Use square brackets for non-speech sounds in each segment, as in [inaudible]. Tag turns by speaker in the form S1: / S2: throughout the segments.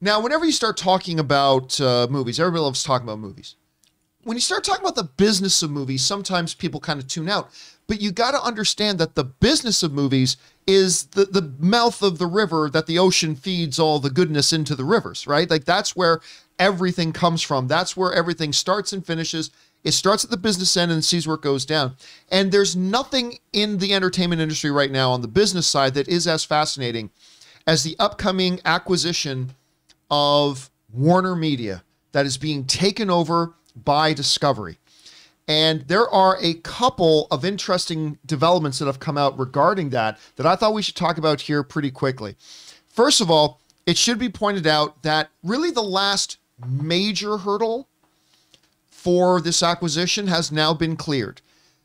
S1: Now, whenever you start talking about uh, movies, everybody loves talking about movies. When you start talking about the business of movies, sometimes people kind of tune out. But you got to understand that the business of movies is the, the mouth of the river that the ocean feeds all the goodness into the rivers, right? Like that's where everything comes from. That's where everything starts and finishes. It starts at the business end and sees where it goes down. And there's nothing in the entertainment industry right now on the business side that is as fascinating as the upcoming acquisition of Warner Media that is being taken over by Discovery. And there are a couple of interesting developments that have come out regarding that that I thought we should talk about here pretty quickly. First of all, it should be pointed out that really the last major hurdle for this acquisition has now been cleared.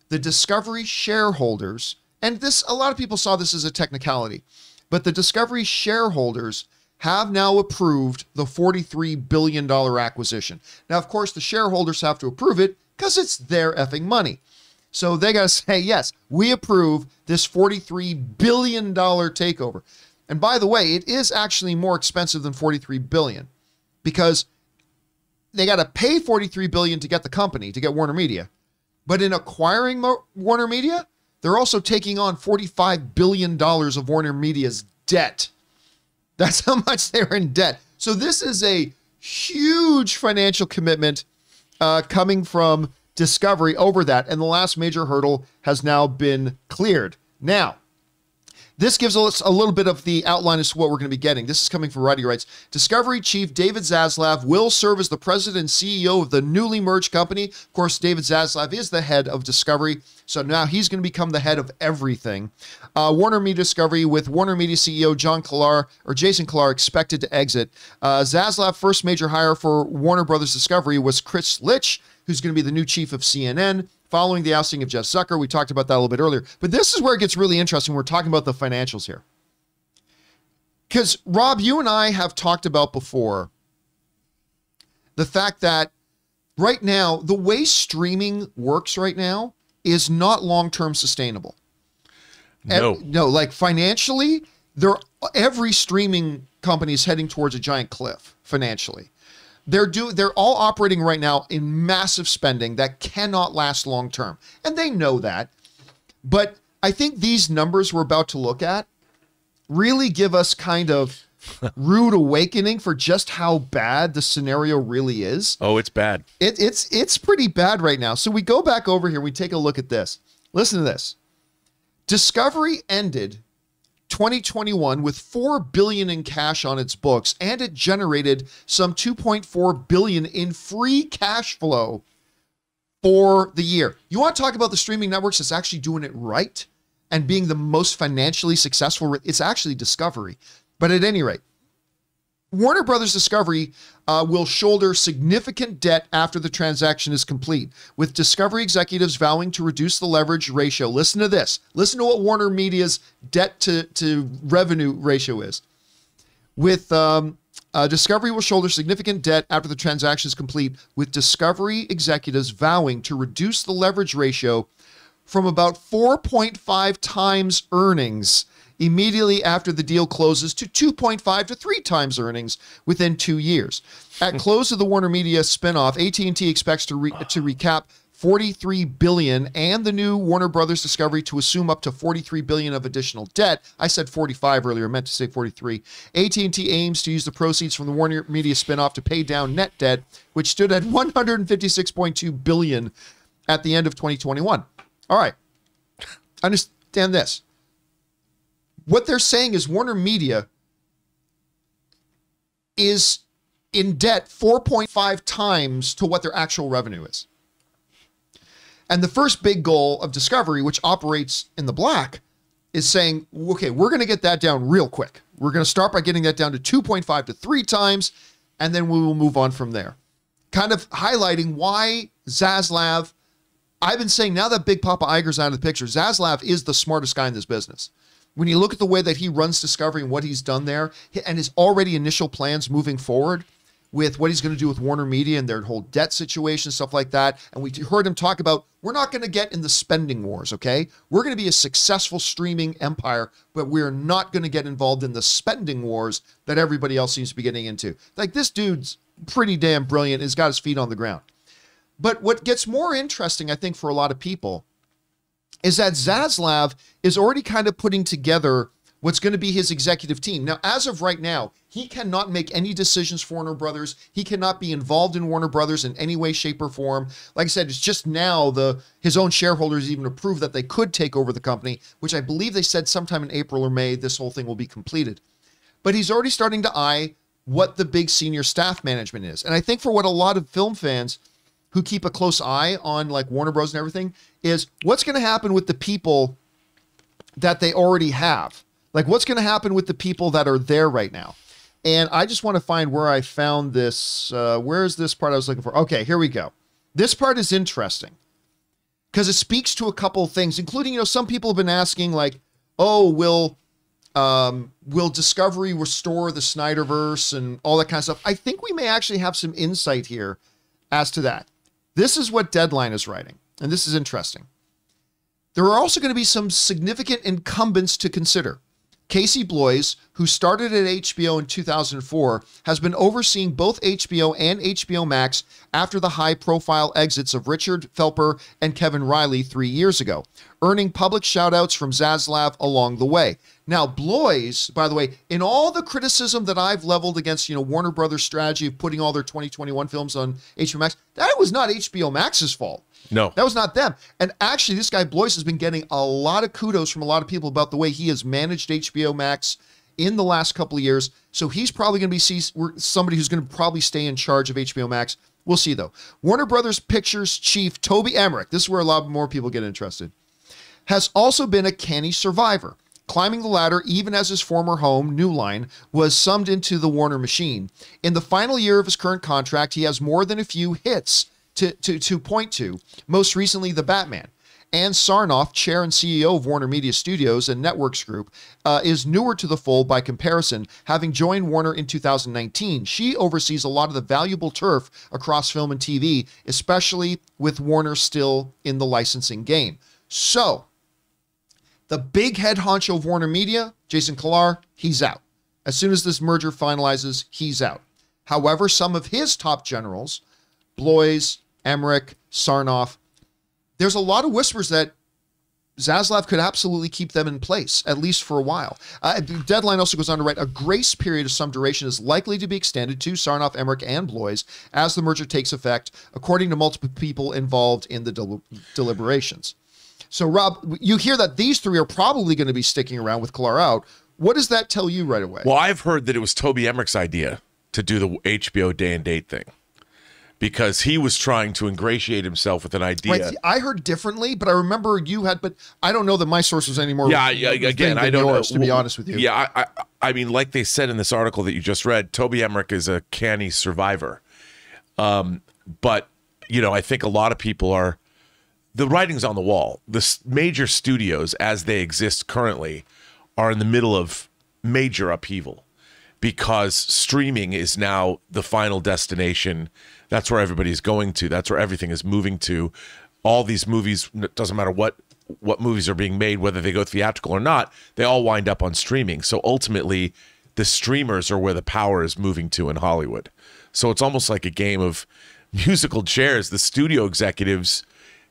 S1: The Discovery shareholders, and this a lot of people saw this as a technicality, but the Discovery shareholders have now approved the $43 billion acquisition. Now, of course, the shareholders have to approve it because it's their effing money. So they got to [laughs] say, yes, we approve this $43 billion takeover. And by the way, it is actually more expensive than 43 billion because they got to pay 43 billion to get the company, to get Warner Media. But in acquiring Warner Media, they're also taking on 45 billion dollars of Warner Media's debt. That's [laughs] how much they're in debt. So this is a huge financial commitment uh, coming from Discovery over that. And the last major hurdle has now been cleared. Now, this gives us a little bit of the outline as to what we're going to be getting. This is coming from Writing Rights. Discovery Chief David Zaslav will serve as the president and CEO of the newly merged company. Of course, David Zaslav is the head of Discovery, so now he's going to become the head of everything. Uh, Warner Media Discovery with Warner Media CEO John Kilar or Jason Kilar expected to exit. Uh, first major hire for Warner Brothers Discovery was Chris Licht, who's going to be the new chief of CNN following the ousting of Jeff Zucker. We talked about that a little bit earlier. But this is where it gets really interesting. We're talking about the financials here. Because, Rob, you and I have talked about before the fact that right now, the way streaming works right now is not long term sustainable.
S2: No.
S1: And, no, like financially, there every streaming company is heading towards a giant cliff financially. They're do they're all operating right now in massive spending that cannot last long term. And they know that. But I think these numbers we're about to look at really give us kind of [laughs] rude awakening for just how bad the scenario really is.
S2: Oh, it's bad.
S1: It, it's it's pretty bad right now. So we go back over here. We take a look at this. Listen to this. Discovery ended 2021 with 4 billion in cash on its books and it generated some 2.4 billion in free cash flow for the year. You want to talk about the streaming networks that's actually doing it right and being the most financially successful it's actually Discovery. But at any rate, Warner Brothers Discovery uh, will shoulder significant debt after the transaction is complete, with Discovery executives vowing to reduce the leverage ratio. Listen to this. Listen to what Warner Media's debt to, to revenue ratio is. With um, uh, Discovery will shoulder significant debt after the transaction is complete, with Discovery executives vowing to reduce the leverage ratio from about 4.5 times earnings immediately after the deal closes to 2.5 to 3 times earnings within 2 years. At hmm. close of the Warner Media spinoff, AT&T expects to re- to recap 43 billion and the new Warner Brothers Discovery to assume up to 43 billion of additional debt. I said 45 earlier, I meant to say 43. AT&T aims to use the proceeds from the Warner Media spinoff to pay down net debt, which stood at 156.2 billion at the end of 2021. All right. Understand this. What they're saying is Warner Media is in debt 4.5 times to what their actual revenue is. And the first big goal of Discovery, which operates in the black, is saying, okay, we're going to get that down real quick. We're going to start by getting that down to 2.5 to 3 times, and then we will move on from there. Kind of highlighting why Zaslav, I've been saying now that Big Papa Iger's out of the picture, Zaslav is the smartest guy in this business. When you look at the way that he runs Discovery and what he's done there, and his already initial plans moving forward, with what he's going to do with Warner Media and their whole debt situation, stuff like that. And we heard him talk about we're not going to get in the spending wars, okay? We're going to be a successful streaming empire, but we're not going to get involved in the spending wars that everybody else seems to be getting into. Like this dude's pretty damn brilliant, He's got his feet on the ground. But what gets more interesting, I think, for a lot of people is that Zaslav is already kind of putting together what's going to be his executive team. Now, as of right now, he cannot make any decisions for Warner Brothers. He cannot be involved in Warner Brothers in any way, shape, or form. Like I said, it's just now the his own shareholders even approved that they could take over the company, which I believe they said sometime in April or May this whole thing will be completed. But he's already starting to eye what the big senior staff management is. And I think for what a lot of film fans who keep a close eye on like Warner Bros and everything is what's going to happen with the people that they already have like, what's going to happen with the people that are there right now? And I just want to find where I found this. Uh, where is this part I was looking for? Okay, here we go. This part is interesting because it speaks to a couple of things, including, you know, some people have been asking, like, oh, will um, will Discovery restore the Snyderverse and all that kind of stuff? I think we may actually have some insight here as to that. This is what Deadline is writing, and this is interesting. There are also going to be some significant incumbents to consider. Casey Bloys, who started at HBO in 2004, has been overseeing both HBO and HBO Max after the high profile exits of Richard Plepler and Kevin Reilly three years ago, earning public shoutouts from Zaslav along the way. Now, Bloys, by the way, in all the criticism that I've leveled against, you know, Warner Brothers' strategy of putting all their 2021 films on HBO Max, that was not HBO Max's fault.
S2: No.
S1: That was not them. And actually, this guy Bloys has been getting a lot of kudos from a lot of people about the way he has managed HBO Max in the last couple of years. So he's probably going to be somebody who's going to probably stay in charge of HBO Max. We'll see though. Warner Brothers Pictures chief Toby Emmerich, this is where a lot more people get interested, has also been a canny survivor, climbing the ladder even as his former home, New Line, was summed into the Warner machine. In the final year of his current contract, he has more than a few hits to, to, to point to, most recently, The Batman. Ann Sarnoff, chair and CEO of Warner Media Studios and Networks Group, uh, is newer to the fold by comparison, having joined Warner in 2019. She oversees a lot of the valuable turf across film and TV, especially with Warner still in the licensing game. So, the big head honcho of Warner Media, Jason Kilar, he's out. As soon as this merger finalizes, he's out. However, some of his top generals, Bloys, Emmerich, Sarnoff. There's a lot of whispers that Zaslav could absolutely keep them in place, at least for a while. Uh, Deadline also goes on to write a grace period of some duration is likely to be extended to Sarnoff, Emmerich, and Bloys as the merger takes effect, according to multiple people involved in the del- deliberations. So, Rob, you hear that these three are probably going to be sticking around with Kilar out. What does that tell you right away?
S2: Well, I've heard that it was Toby Emmerich's idea to do the HBO day and date thing because he was trying to ingratiate himself with an idea. Right.
S1: I heard differently, but I remember you had, but I don't know that my sources anymore.
S2: Yeah, yeah again, I don't yours,
S1: know. To be honest with you,
S2: yeah, I, I, I, mean, like they said in this article that you just read, Toby Emmerich is a canny survivor. Um, but you know, I think a lot of people are. The writing's on the wall. The major studios, as they exist currently, are in the middle of major upheaval because streaming is now the final destination that's where everybody's going to. That's where everything is moving to. All these movies, doesn't matter what what movies are being made, whether they go theatrical or not, they all wind up on streaming. So ultimately, the streamers are where the power is moving to in Hollywood. So it's almost like a game of [laughs] musical chairs. The studio executives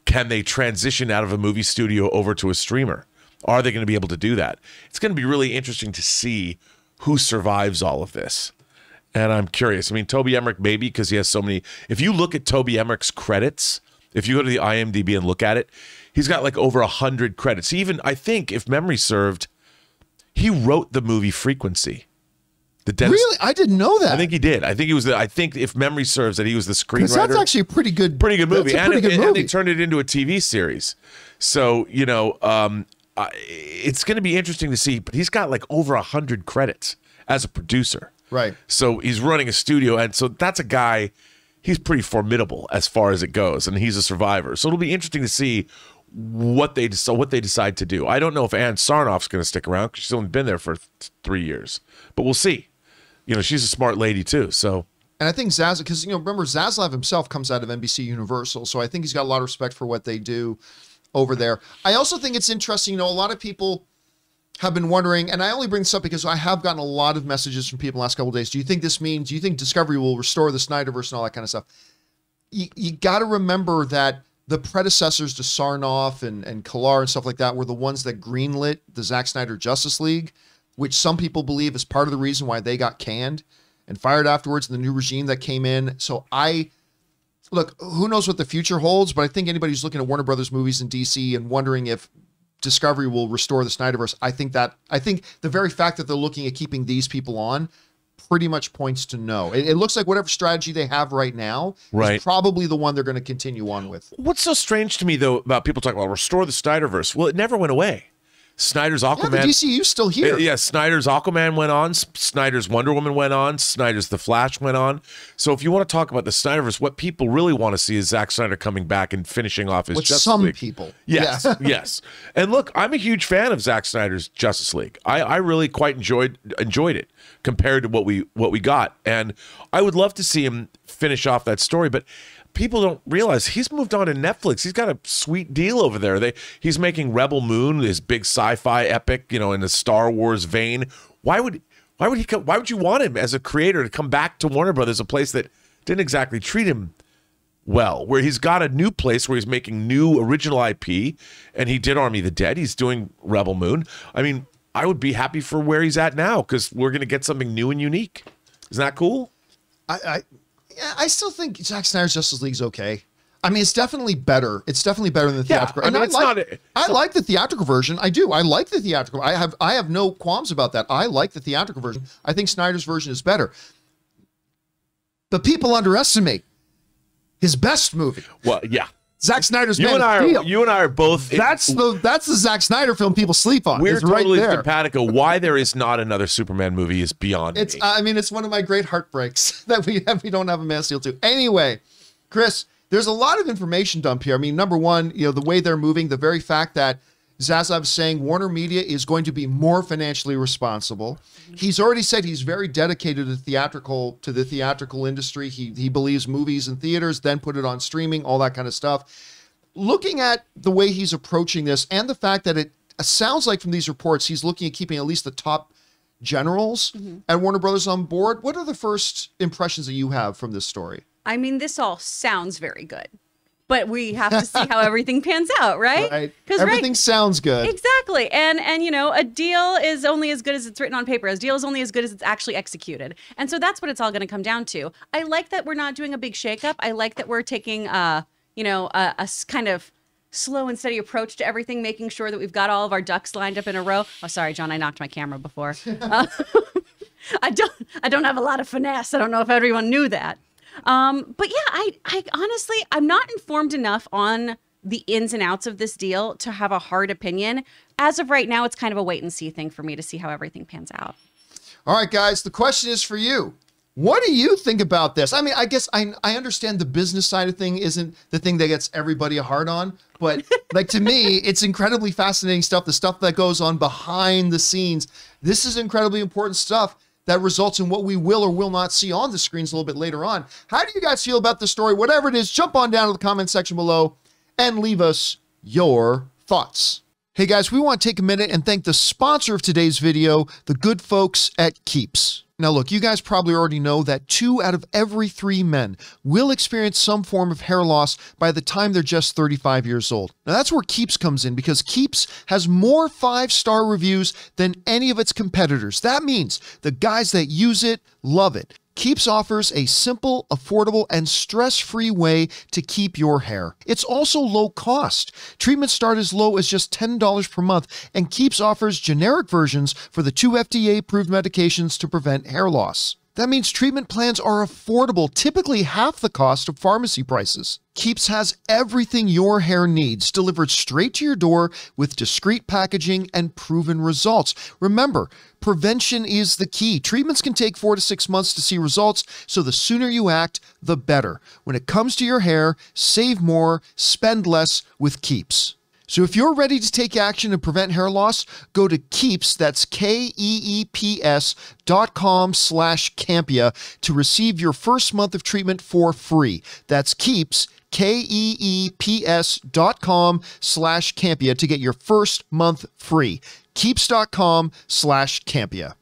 S2: can they transition out of a movie studio over to a streamer? Are they going to be able to do that? It's going to be really interesting to see who survives all of this. And I'm curious. I mean, Toby Emmerich, maybe because he has so many. If you look at Toby Emmerich's credits, if you go to the IMDb and look at it, he's got like over a hundred credits. Even I think, if memory served, he wrote the movie Frequency.
S1: The Dennis, really, I didn't know that.
S2: I think he did. I think he was. The, I think if memory serves, that he was the screenwriter.
S1: That's actually a pretty good,
S2: pretty good movie.
S1: and, good
S2: and,
S1: movie.
S2: and, they turned it into a TV series. So you know, um, uh, it's going to be interesting to see. But he's got like over a hundred credits as a producer.
S1: Right.
S2: So he's running a studio, and so that's a guy. He's pretty formidable as far as it goes, and he's a survivor. So it'll be interesting to see what they so what they decide to do. I don't know if Ann Sarnoff's going to stick around because she's only been there for th- three years, but we'll see. You know, she's a smart lady too. So
S1: And I think Zaz, because you know, remember Zaslav himself comes out of NBC Universal, so I think he's got a lot of respect for what they do over there. I also think it's interesting. You know, a lot of people have been wondering, and I only bring this up because I have gotten a lot of messages from people last couple days. Do you think this means? Do you think Discovery will restore the Snyderverse and all that kind of stuff? You, you got to remember that the predecessors to Sarnoff and and Kilar and stuff like that were the ones that greenlit the Zack Snyder Justice League, which some people believe is part of the reason why they got canned and fired afterwards. And the new regime that came in. So I look, who knows what the future holds, but I think anybody who's looking at Warner Brothers movies in DC and wondering if Discovery will restore the Snyderverse, I think that I think the very fact that they're looking at keeping these people on pretty much points to no. It, it looks like whatever strategy they have right now
S2: Right.
S1: is probably the one they're going to continue on with.
S2: What's so strange to me though about people talking about restore the Snyderverse? Well, it never went away. Snyder's
S1: Yeah,
S2: Aquaman.
S1: the DCU's still here.
S2: Uh, Yeah, Snyder's Aquaman went on. Snyder's Wonder Woman went on. Snyder's The Flash went on. So if you want to talk about the Snyderverse, what people really want to see is Zack Snyder coming back and finishing off his
S1: With
S2: Justice
S1: some
S2: League.
S1: people.
S2: Yes,
S1: Yeah. [laughs]
S2: yes. And look, I'm a huge fan of Zack Snyder's Justice League. I, I really quite enjoyed enjoyed it compared to what we what we got. And I would love to see him finish off that story, but people don't realize he's moved on to Netflix. He's got a sweet deal over there. They he's making Rebel Moon, his big sci-fi epic, you know, in the Star Wars vein. Why would why would he come, why would you want him as a creator to come back to Warner Brothers, a place that didn't exactly treat him well, where he's got a new place where he's making new original IP, and he did Army the Dead. He's doing Rebel Moon. I mean, I would be happy for where he's at now because we're going to get something new and unique. Isn't that cool?
S1: I, I, yeah, I still think Zack Snyder's Justice League's okay. I mean, it's definitely better. It's definitely better than the
S2: Yeah,
S1: theatrical.
S2: I
S1: and
S2: mean,
S1: I like,
S2: a-
S1: I like the theatrical version. I do. I like the theatrical. I have I have no qualms about that. I like the theatrical version. I think Snyder's version is better. But people underestimate his best movie,
S2: Well, yeah.
S1: Zack Snyder's
S2: You
S1: Man
S2: and
S1: of
S2: I are
S1: Steel.
S2: you and I are both.
S1: that's the that's the Zack Snyder film people sleep on.
S2: we're
S1: it's right
S2: totally
S1: there.
S2: simpatico. Why there is not another Superman movie is beyond
S1: It's
S2: me.
S1: I mean it's one of my great heartbreaks [laughs] that we have we don't have a Man of Steel 2. Anyway, Chris, there's a lot of information dump here. I mean, number one, you know, the way they're moving, the very fact that Zaslav saying Warner Media is going to be more financially responsible. He's already said he's very dedicated to theatrical to the theatrical industry. He he believes movies and theaters, then put it on streaming, all that kind of stuff. Looking at the way he's approaching this and the fact that it sounds like from these reports he's looking at keeping at least the top generals mm-hmm. at Warner Brothers on board. What are the first impressions that you have from this story?
S3: I mean, this all sounds very good, but we have to see how [laughs] everything pans out, right?
S1: Right?
S3: Because
S1: Everything sounds good.
S3: Exactly. And and you know, a deal is only as good as it's written on paper. A deal is only as good as it's actually executed. And so that's what it's all going to come down to. I like that we're not doing a big shakeup. I like that we're taking uh, you know, a kind of slow and steady approach to everything, making sure that we've got all of our ducks lined up in a row. Oh, sorry, John, I knocked my camera before. Uh, [laughs] [laughs] I don't I don't have a lot of finesse. I don't know if everyone knew that. Um, but yeah, I I honestly I'm not informed enough on the ins and outs of this deal to have a hard opinion. As of right now, it's kind of a wait and see thing for me to see how everything pans out.
S1: All right, guys, the question is for you. What do you think about this? I mean, I guess I I understand the business side of thing isn't the thing that gets everybody a hard on, but like to me, [laughs] it's incredibly fascinating stuff, the stuff that goes on behind the scenes. This is incredibly important stuff that results in what we will or will not see on the screens a little bit later on. How do you guys feel about the story? Whatever it is, jump on down to the comment section below and leave us your thoughts. Hey guys, we want to take a minute and thank the sponsor of today's video, the good folks at Keeps. Now, look, you guys probably already know that two out of every three men will experience some form of hair loss by the time they're just 35 years old. Now, that's where Keeps comes in because Keeps has more five star reviews than any of its competitors. That means the guys that use it love it. Keeps offers a simple, affordable, and stress free way to keep your hair. It's also low cost. Treatments start as low as just $10 per month, and Keeps offers generic versions for the two FDA approved medications to prevent hair loss. That means treatment plans are affordable, typically half the cost of pharmacy prices. Keeps has everything your hair needs delivered straight to your door with discreet packaging and proven results. Remember, prevention is the key. Treatments can take four to six months to see results, so the sooner you act, the better. When it comes to your hair, save more, spend less with Keeps. So if you're ready to take action and prevent hair loss, go to Keeps, that's K-E-E-P-S dot com slash Campea to receive your first month of treatment for free. That's Keeps, K-E-E-P-S dot com slash Campea to get your first month free. Keeps.com slash Campea.